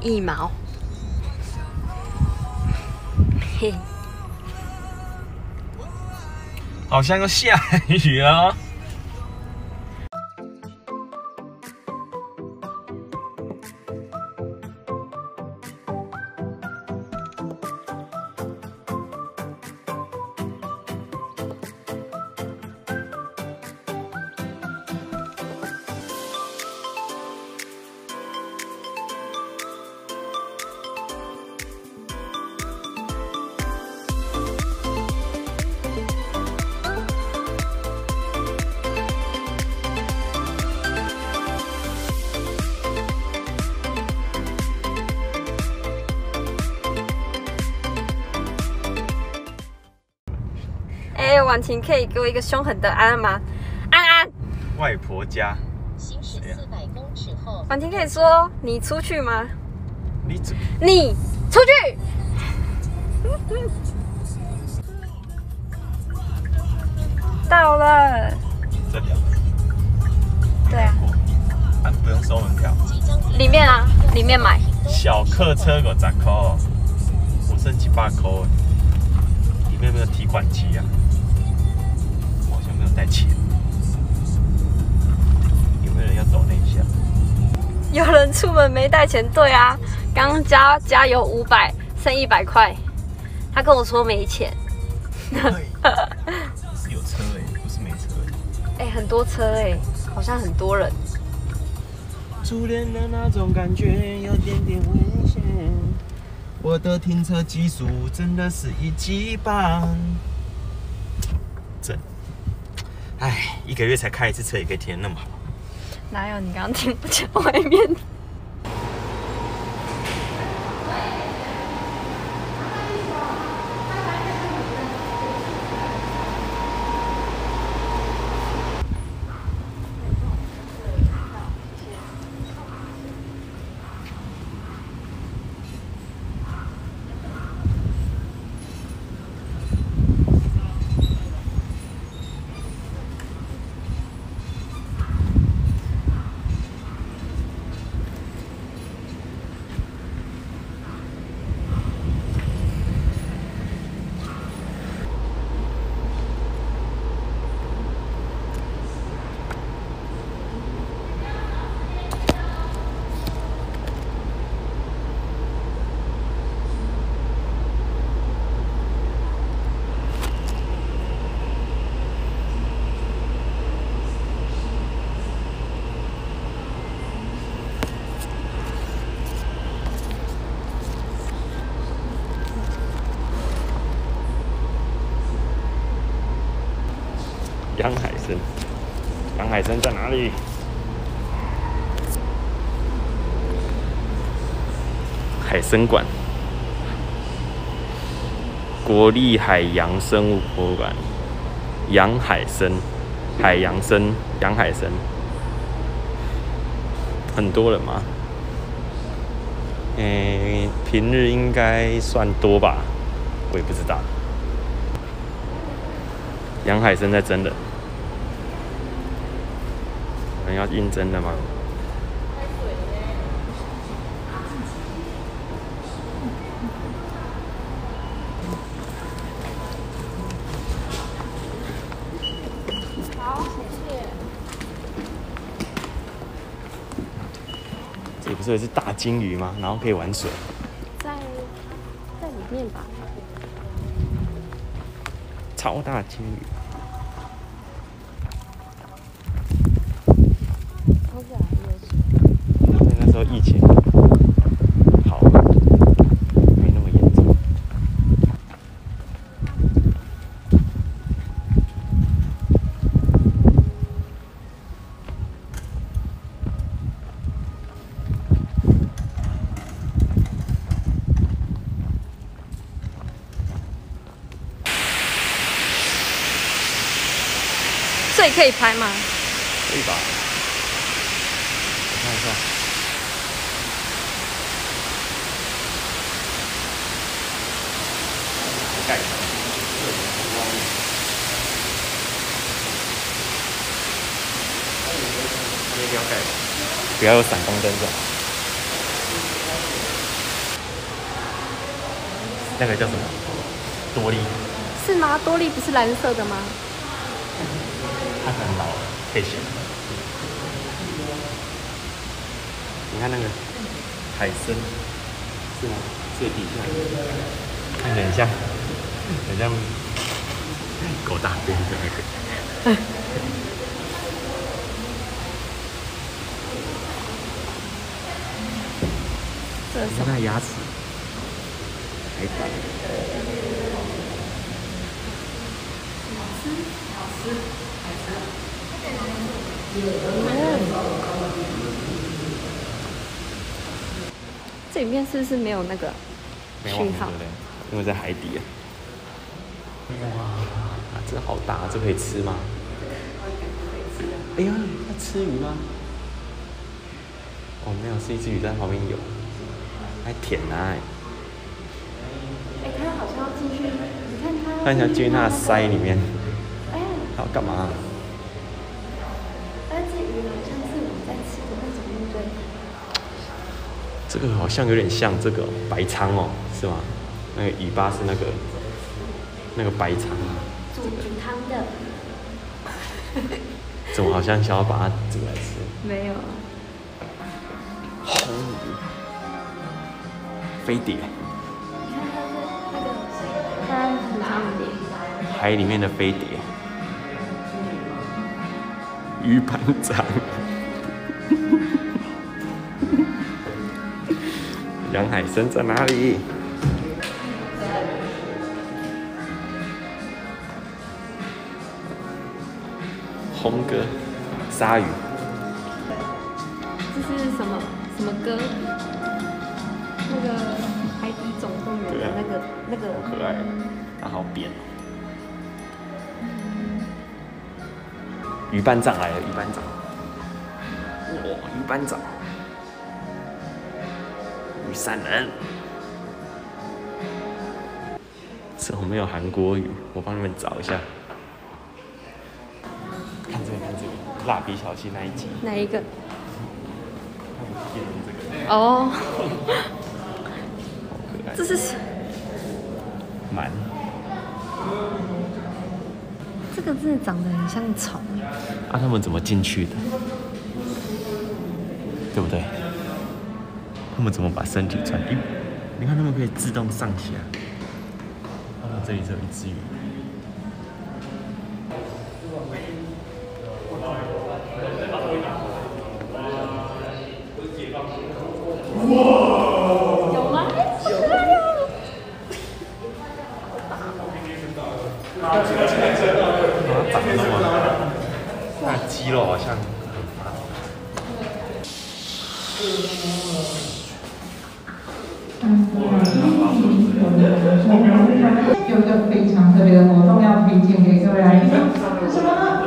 一毛。嘿，好像要下雨了。哎，婉婷可以给我一个凶狠的安安吗？安安，外婆家，行驶四百公尺后，婉婷可以说你出去吗？你怎你出去。到了，这里啊？对啊，啊，不用收门票。即将里面啊，里面买。小客车五十块哦，我剩几百块哦。里面有没有提款机啊？有带钱。有没有人要抖那一下？有人出门没带钱，对啊，刚加加油五百，剩一百块。他跟我说没钱，是有车哎、不是没车哎、哎、很多车哎、好像很多人。初恋的那种感觉有点点危险。我的停车技术真的是一级棒。真，哎，一个月才开一次车，也可以停得那么好。哪有？你刚刚听不见外面？杨海生，杨海参在哪里？海参馆，国立海洋生物博物馆，养海参，海洋参，养海参，很多人吗？诶、平日应该算多吧，我也不知道。养海参在真的，有人要应征的吗？好，谢谢。这里不是有一只大金鱼吗？然后可以玩水，在在里面吧。超大金鱼。那时候疫情好，没那么严重。这里可以拍吗？可以吧？我看一下。不要有闪光灯是吧？那个叫什么？多利，是吗？多利不是蓝色的吗？它很老了，可以选。你看那个海参，是吗？最底下，看起来很像，很像狗大便的那个。这是什么？看它牙齿，海胆。这里面是不是没有那个没网讯号？因为在海底啊。哇，这好大，这可以吃吗？哎呀，要吃鱼吗？哦，没有，是一只鱼在旁边游，还舔它、欸，哎，它好像要进去，你看它它想进去它的鳃里面，哎呀，它要干嘛？但这鱼好像是我们在吃的那种，对不对？这个好像有点像这个白鲳哦，是吗？那个尾巴是那个那个白鲳，煮煮汤的。怎么好像想要把它煮来吃？没有。红鱼、飞碟，你看它是那个，它很长很脸。海里面的飞碟，鱼班长，杨海参在哪里？红哥，鲨鱼，这是什么什么歌？那个《海底总动员》的那个那个好可爱，它好扁哦。鱼班长来了，鱼班长，哇，鱼班长，雨伞人，这我没有韩国语？我帮你们找一下。看这个，看这个，蜡笔小新那一集，哪一个？哦，好可爱。这是蛮，这个真的长得很像虫。啊，他们怎么进去的？对不对？他们怎么把身体穿？诶你看他们可以自动上下。他们这里只有一只鱼。哇有吗？它长得那么，它的肌肉好像很发达。有一个非常特别的活动要推荐给各位来宾，是什么呢？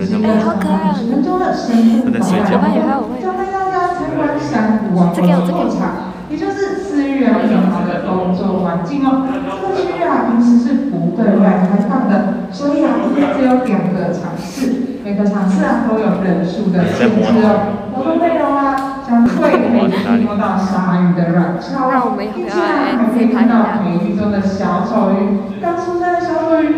是一个长十分钟的深度我览活将带大家参观珊瑚王国的后场也就是次日两点后的工作环境哦这个区域啊平时是不对外开放的所以啊今天只有两个场次每个场次啊都有人数的限制哦活动内容啊将会可以摸到鲨鱼的软巢哦并且啊还可以看到培育中的小丑鱼当初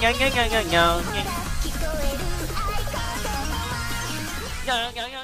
ngờ ngờ ngờ ngờ ngờ